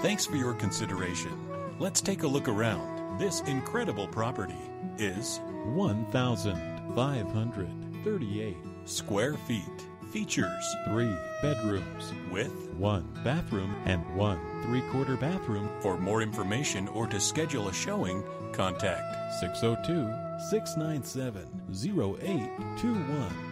Thanks for your consideration. Let's take a look around. This incredible property is 1,538 square feet. Features three bedrooms with one bathroom and one three quarter bathroom. For more information or to schedule a showing, contact 602 697 0821.